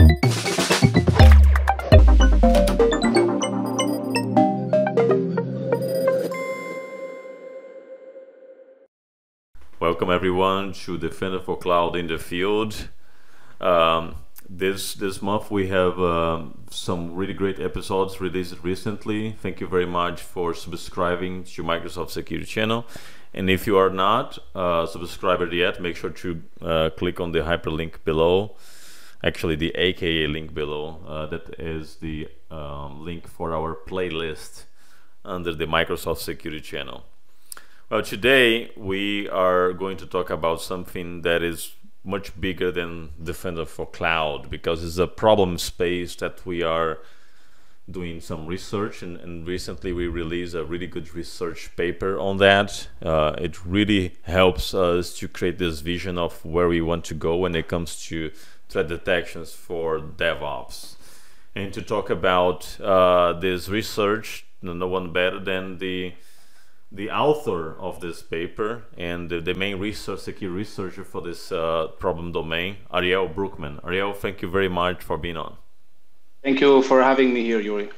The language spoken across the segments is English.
Welcome everyone to Defender for Cloud in the Field. Um, this this month we have um, some really great episodes released recently. Thank you very much for subscribing to Microsoft Security Channel. And if you are not a subscriber yet, make sure to uh, click on the hyperlink below. Actually, the AKA link below. Uh, that is the um, link for our playlist under the Microsoft Security Channel. Well, today we are going to talk about something that is much bigger than Defender for Cloud because it's a problem space that we are doing some research and, and recently we released a really good research paper on that. Uh, it really helps us to create this vision of where we want to go when it comes to threat detections for DevOps. And to talk about uh, this research, no one better than the the author of this paper and the, the main research, security researcher for this uh, problem domain, Ariel Brukman. Ariel, thank you very much for being on. Thank you for having me here, Yuri.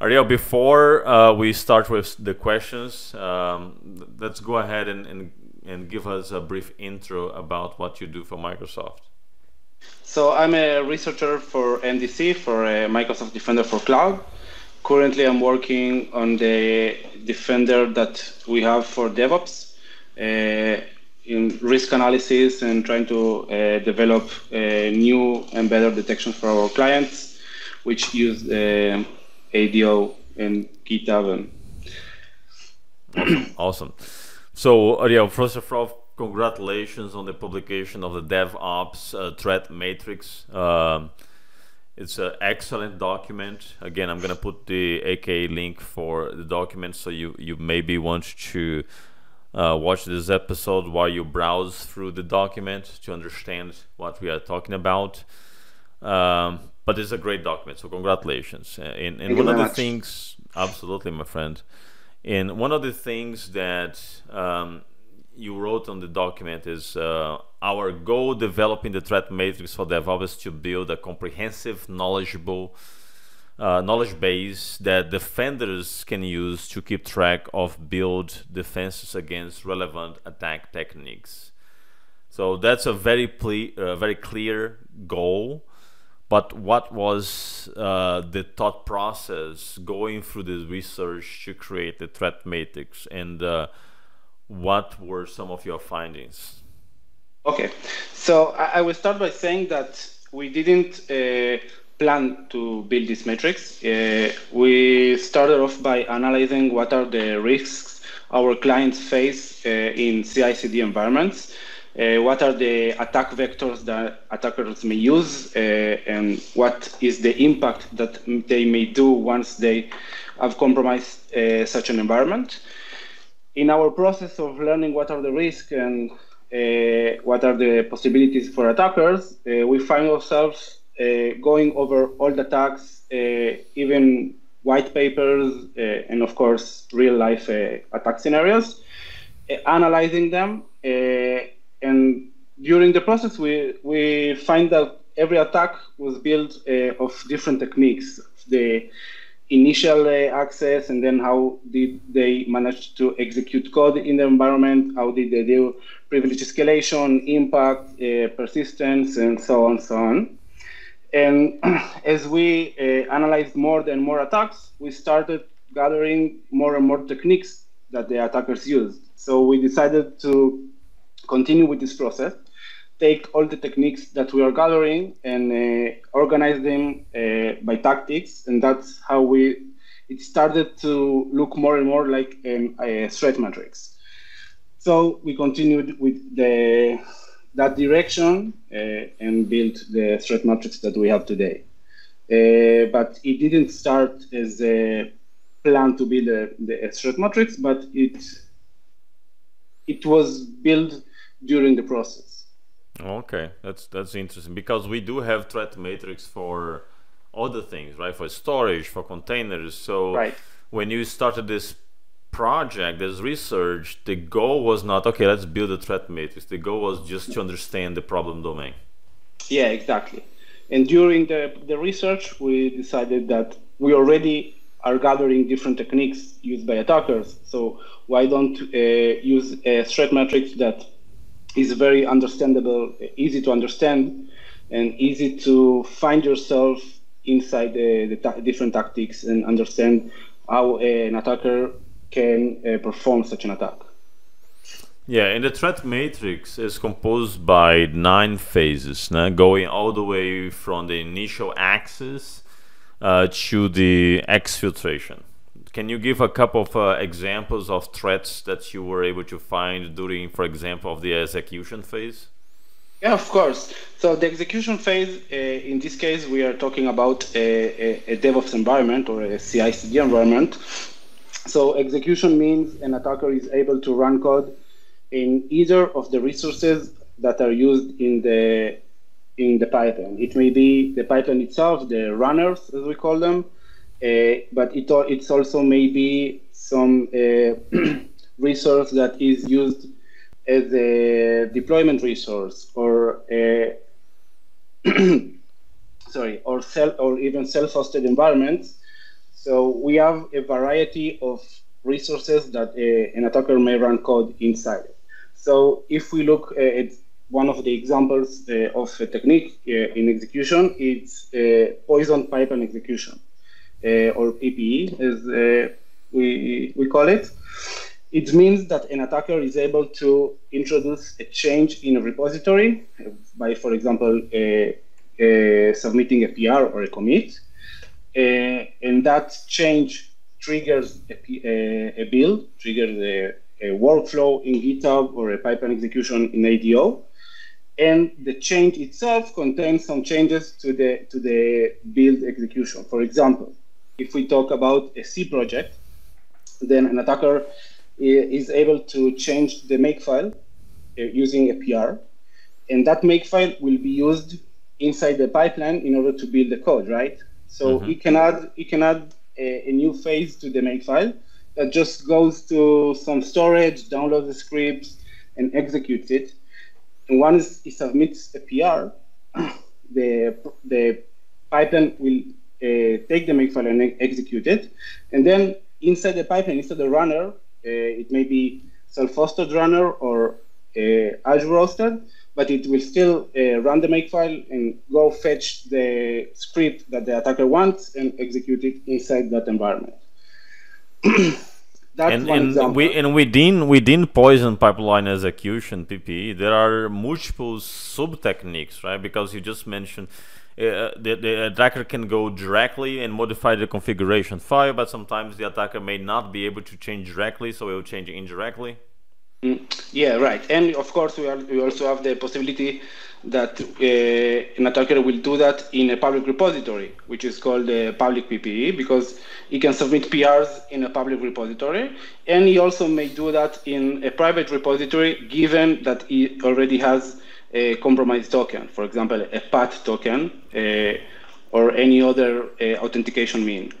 Ariel, before uh, we start with the questions, um, let's go ahead and, and, and give us a brief intro about what you do for Microsoft. So I'm a researcher for MDC, for uh, Microsoft Defender for Cloud currently I'm working on the Defender that we have for DevOps uh, in risk analysis and trying to uh, develop uh, new and better detections for our clients, which use uh, ADO and GitHub. And awesome. awesome. So, Ariel, first of all, congratulations on the publication of the DevOps uh, threat matrix. Um, it's an excellent document. Again, I'm going to put the AK link for the document so you, you maybe want to uh, watch this episode while you browse through the document to understand what we are talking about. Um, but it's a great document, so congratulations. Uh, and, and one of the much. things, absolutely, my friend. And one of the things that um, you wrote on the document is uh, our goal developing the threat matrix for DevOps to build a comprehensive, knowledgeable uh, knowledge base that defenders can use to keep track of build defenses against relevant attack techniques. So that's a very ple- uh, very clear goal. But what was uh, the thought process going through this research to create the threat matrix and uh, what were some of your findings? Okay, so I, will start by saying that we didn't uh, plan to build this matrix. Uh, we started off by analyzing what are the risks our clients face uh, in CI/CD environments. Uh, what are the attack vectors that attackers may use, uh, and what is the impact that they may do once they have compromised uh, such an environment in our process of learning what are the risks and uh, what are the possibilities for attackers, uh, we find ourselves uh, going over all the attacks, uh, even white papers, uh, and of course, real life uh, attack scenarios, analyzing them. and during the process, we, we find that every attack was built of different techniques. The initial uh, access and then how did they manage to execute code in the environment, how did they do privilege escalation, impact, uh, persistence, and so on, so on. And as we uh, analyzed more and more attacks, we started gathering more and more techniques that the attackers used. So we decided to continue with this process take all the techniques that we are gathering and uh, organize them uh, by tactics, and that's how we it started to look more and more like um, a threat matrix. So we continued with the that direction uh, and built the threat matrix that we have today. Uh, but it didn't start as a plan to build a, the threat matrix, but it it was built during the process. Okay, that's that's interesting because we do have threat matrix for other things, right? For storage, for containers. So right. when you started this project, this research, the goal was not okay. Let's build a threat matrix. The goal was just to understand the problem domain. Yeah, exactly. And during the, the research, we decided that we already are gathering different techniques used by attackers. So why don't uh, use a threat matrix that is very understandable, easy to understand, and easy to find yourself inside the, the ta different tactics and understand how an attacker can uh, perform such an attack. Yeah, and the threat matrix is composed by nine phases, né? going all the way from the initial access uh, to the exfiltration. Can you give a couple of uh, examples of threats that you were able to find during, for example, of the execution phase? Yeah, of course. So the execution phase, uh, in this case, we are talking about a, a, a DevOps environment or a CI/CD environment. So execution means an attacker is able to run code in either of the resources that are used in the in the pipeline. It may be the pipeline itself, the runners as we call them, but it it's also maybe some uh, resource that is used as a deployment resource or a sorry or self or even self-hosted environments. So we have a variety of resources that uh, an attacker may run code inside. So if we look at one of the examples uh, of a technique uh, in execution, it's uh, poison pipeline execution, Uh, or PPE, as uh, we, we call it. It means that an attacker is able to introduce a change in a repository by, for example, uh, submitting a PR or a commit. and that change triggers a, a, a build, triggers a, a workflow in GitHub or a pipeline execution in ADO. And the change itself contains some changes to the, to the build execution. For example, if we talk about a C project, then an attacker is able to change the makefile uh, using a PR. And that makefile will be used inside the pipeline in order to build the code, right? So mm-hmm. it can add, it can add a, a new phase to the makefile that just goes to some storage, downloads the scripts, and executes it. And once it submits a PR, the, the pipeline will take the makefile and execute it. And then inside the pipeline, inside the runner, uh, it may be self-hosted runner or uh, Azure hosted, but it will still uh, run the makefile and go fetch the script that the attacker wants and execute it inside that environment. That's and, one and example. We, and within within poison pipeline execution PPE, there are multiple sub techniques, right? Because you just mentioned uh, the, the attacker can go directly and modify the configuration file, but sometimes the attacker may not be able to change directly, so it will change indirectly. Mm, yeah, right. And of course, we, are, we also have the possibility that uh, an attacker will do that in a public repository, which is called the public PPE, because he can submit PRs in a public repository. And he also may do that in a private repository, given that he already has a compromised token, for example, a PAT token uh, or any other uh, authentication mean.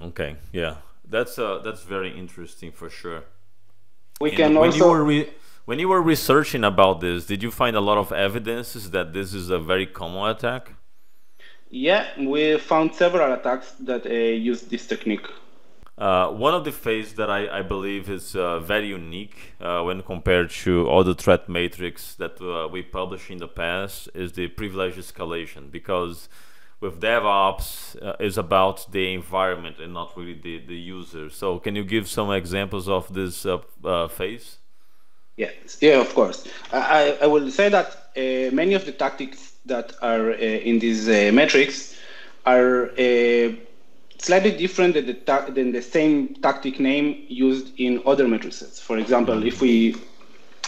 Okay, yeah, that's uh, that's very interesting for sure. We can when also. You were re- when you were researching about this, did you find a lot of evidences that this is a very common attack? Yeah, we found several attacks that uh, use this technique. Uh, one of the phases that I, I believe is uh, very unique uh, when compared to all the threat matrix that uh, we published in the past is the privilege escalation because with DevOps uh, is about the environment and not really the, the user. So can you give some examples of this uh, uh phase? Yes, yeah, of course. I, I will say that uh, many of the tactics that are uh, in these metrics are slightly different than the, than the same tactic name used in other matrices. For example, if we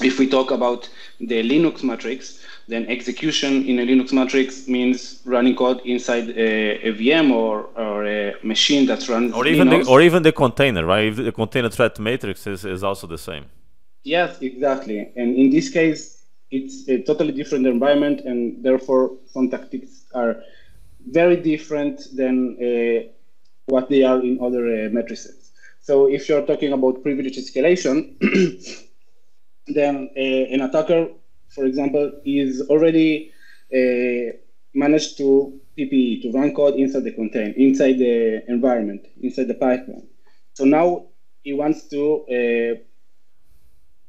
if we talk about the Linux matrix, then execution in a Linux matrix means running code inside a, a VM or, or a machine that runs or even the, or even the container, right? If The container threat matrix is, is also the same. Yes, exactly. And in this case, it's a totally different environment, and therefore some tactics are very different than uh, what they are in other uh, matrices. So if you're talking about privilege escalation, then uh, an attacker, for example, is already uh, managed to PPE, to run code inside the container, inside the environment, inside the pipeline. So now he wants to uh,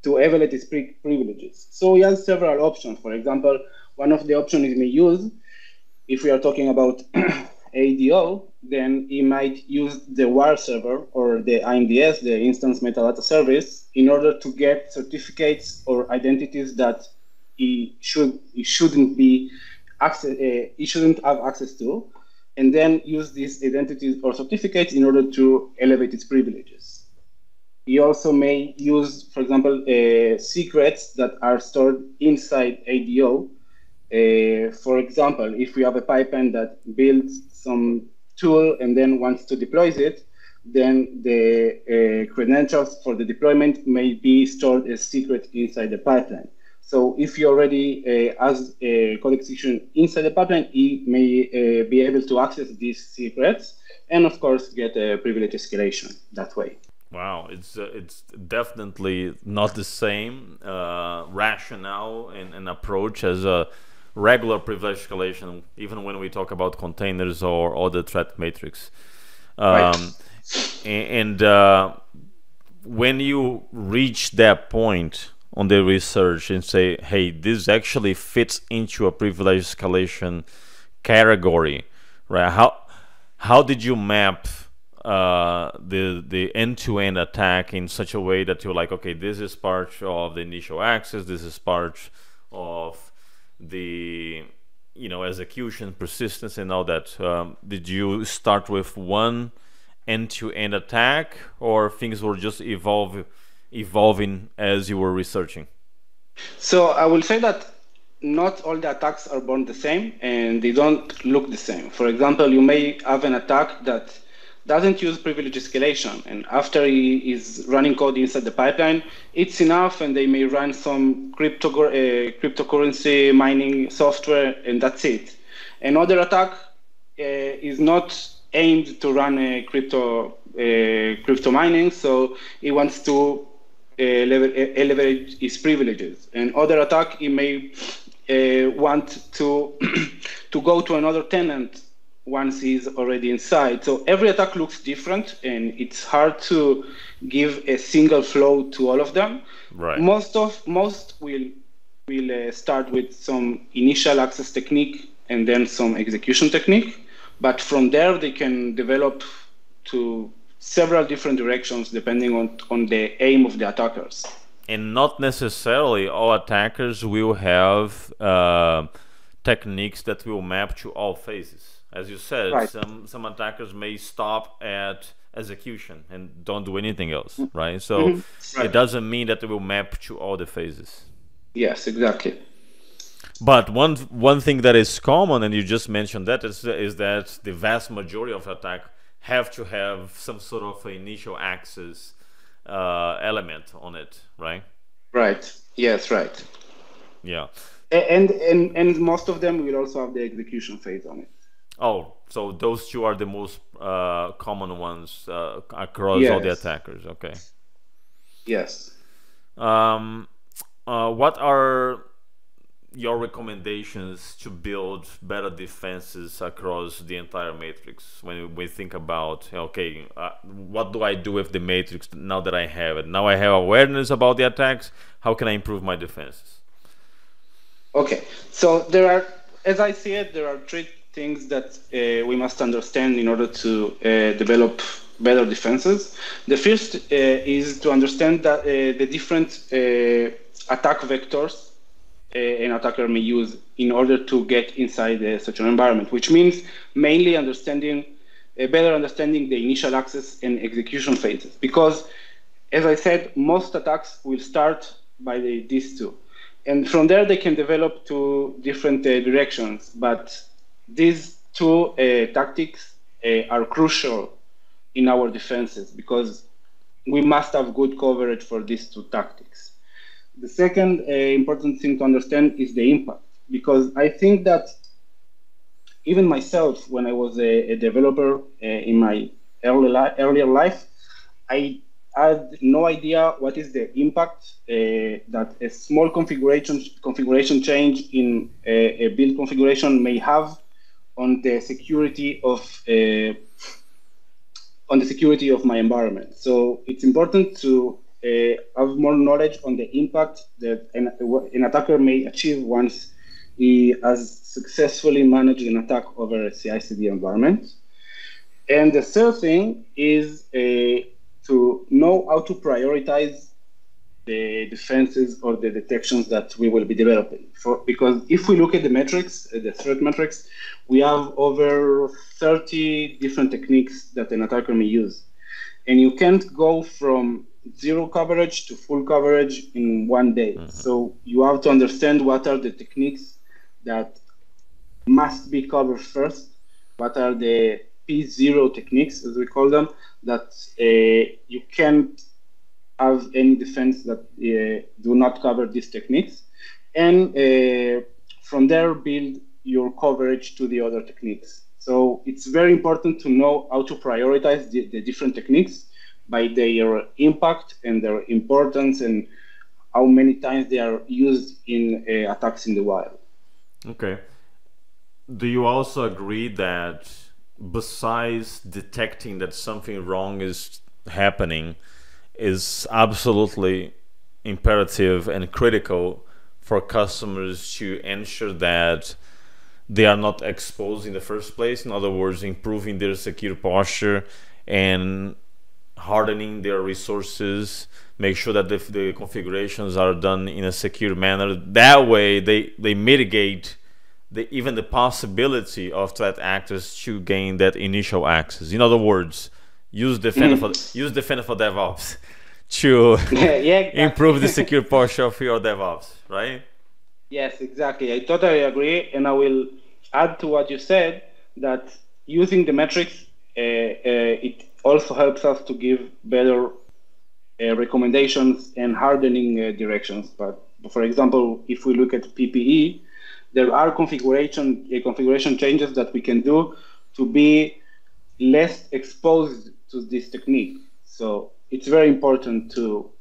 to evaluate his privileges. So he has several options. For example, one of the options he may use, if we are talking about ADO, then he might use the WireServer or the IMDS, the Instance Metadata Service, in order to get certificates or identities that he should he shouldn't be access uh, he shouldn't have access to, and then use these identities or certificates in order to elevate its privileges. He also may use, for example, uh, secrets that are stored inside ADO. Uh, for example, if we have a pipeline that builds some tool and then wants to deploy it, then the uh, credentials for the deployment may be stored as secret inside the pipeline. So if you already uh, has a code execution inside the pipeline, you may uh, be able to access these secrets and of course get a privilege escalation that way. Wow, it's uh, it's definitely not the same uh, rationale and, and, approach as a regular privilege escalation, even when we talk about containers or other threat matrix. Um, right. And uh, when you reach that point on the research and say, hey, this actually fits into a privilege escalation category, right? How how did you map uh, the the end-to-end attack in such a way that you're like, okay, this is part of the initial access, this is part of the you know execution, persistence, and all that. Um, did you start with one end-to-end attack, or things were just evolve evolving as you were researching? So I will say that not all the attacks are born the same and they don't look the same. For example, you may have an attack that doesn't use privilege escalation. And after he is running code inside the pipeline, it's enough and they may run some crypto, uh, cryptocurrency mining software and that's it. Another attack uh, is not aimed to run a crypto, uh, crypto mining, so he wants to uh, elevate his privileges. And other attack, he may uh, want to, to go to another tenant once he's already inside. So every attack looks different, and it's hard to give a single flow to all of them. Right. Most of most will will uh, start with some initial access technique and then some execution technique, but from there they can develop to several different directions depending on on the aim of the attackers. And not necessarily all attackers will have uh, techniques that will map to all phases as you said, right. some some attackers may stop at execution and don't do anything else, mm-hmm. right? So mm-hmm. right. it doesn't mean that they will map to all the phases. Yes, exactly. But one one thing that is common, and you just mentioned that, is is that the vast majority of attack have to have some sort of initial access uh, element on it, right? Right. Yes. Right. Yeah. And and and most of them will also have the execution phase on it. Oh, so those two are the most uh, common ones uh, across yes. all the attackers. Okay. Yes. Um, uh, what are your recommendations to build better defenses across the entire matrix when we think about okay uh, what do i do with the matrix now that i have it now i have awareness about the attacks how can i improve my defenses okay so there are as i see it there are three things that uh, we must understand in order to uh, develop better defenses. The first uh, is to understand that uh, the different uh, attack vectors uh, an attacker may use in order to get inside such an environment, which means mainly understanding, better understanding the initial access and execution phases. Because, as I said, most attacks will start by the, these two. And from there, they can develop to different directions. But these two uh, tactics uh, are crucial in our defenses because we must have good coverage for these two tactics. The second uh, important thing to understand is the impact because I think that even myself, when I was a, a developer uh, in my early li- earlier life, I had no idea what is the impact uh, that a small configuration configuration change in a, a, build configuration may have on the security of uh, on the security of my environment. So it's important to uh, have more knowledge on the impact that an, an attacker may achieve once he has successfully managed an attack over a CI/CD environment. And the third thing is uh, to know how to prioritize the defenses or the detections that we will be developing. For, because if we look at the metrics, uh, the threat metrics, we have over 30 different techniques that an attacker may use. And you can't go from zero coverage to full coverage in one day. Mm-hmm. So you have to understand what are the techniques that must be covered first, what are the P0 techniques, as we call them, that uh, you can't have any defense that uh, do not cover these techniques. And uh, from there, build your coverage to the other techniques. So it's very important to know how to prioritize the, the different techniques by their impact and their importance and how many times they are used in uh, attacks in the wild. Okay. Do you also agree that besides detecting that something wrong is happening is absolutely imperative and critical for customers to ensure that they are not exposed in the first place in other words improving their secure posture and hardening their resources make sure that the, the configurations are done in a secure manner that way they they mitigate the, even the possibility of threat actors to gain that initial access. In other words, use Defender mm. for use Defender for DevOps to yeah, yeah, exactly. improve the secure posture of your DevOps, right? Yes, exactly. I totally agree, and I will add to what you said that using the metrics, uh, uh, it also helps us to give better uh, recommendations and hardening uh, directions. But for example, if we look at PPE, there are configuration uh, configuration changes that we can do to be less exposed to this technique. So it's very important to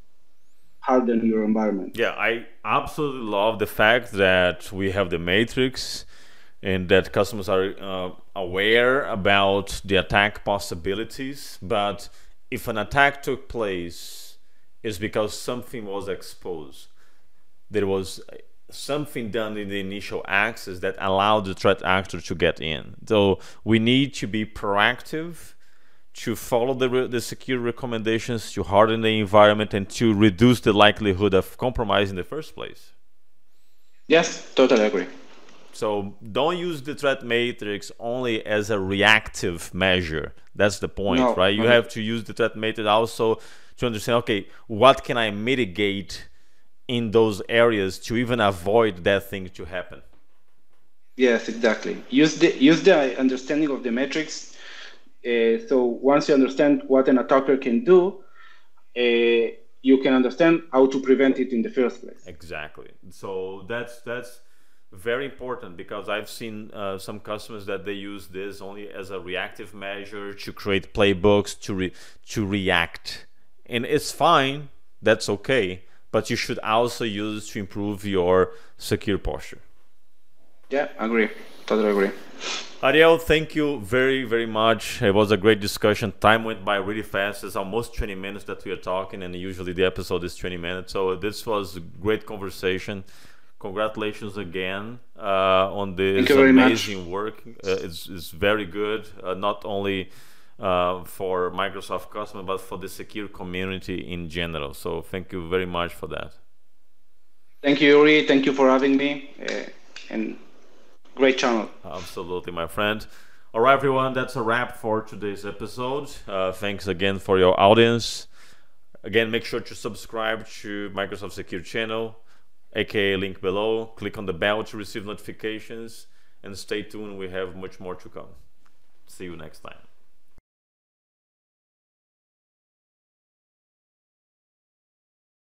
harden your environment. Yeah, I absolutely love the fact that we have the matrix and that customers are uh, aware about the attack possibilities. But if an attack took place, it's because something was exposed. There was something done in the initial access that allowed the threat actor to get in. So we need to be proactive to follow the, the secure recommendations, to harden the environment, and to reduce the likelihood of compromise in the first place. Yes, totally agree. So don't use the threat matrix only as a reactive measure. That's the point, no, right? You have to use the threat matrix also to understand, okay, what can I mitigate in those areas to even avoid that thing to happen. Yes, exactly. Use the use the understanding of the metrics. Uh, so once you understand what an attacker can do, uh, you can understand how to prevent it in the first place. Exactly. So that's that's very important because I've seen uh, some customers that they use this only as a reactive measure to create playbooks to re- to react, and it's fine. That's okay but you should also use to improve your secure posture. Yeah, agree. Totally agree. Ariel, thank you very, very much. It was a great discussion. Time went by really fast. It's almost 20 minutes that we are talking, and usually the episode is 20 minutes. So this was a great conversation. Congratulations again uh, on this amazing work. Uh, it's, it's very good. Uh, not only uh, for Microsoft customer, but for the secure community in general. So thank you very much for that. Thank you, Yuri. Thank you for having me. Uh, and great channel. Absolutely, my friend. All right, everyone, that's a wrap for today's episode. Uh, thanks again for your audience. Again, make sure to subscribe to Microsoft Secure channel, aka link below. Click on the bell to receive notifications and stay tuned. We have much more to come. See you next time.